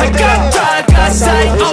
I got dark sight.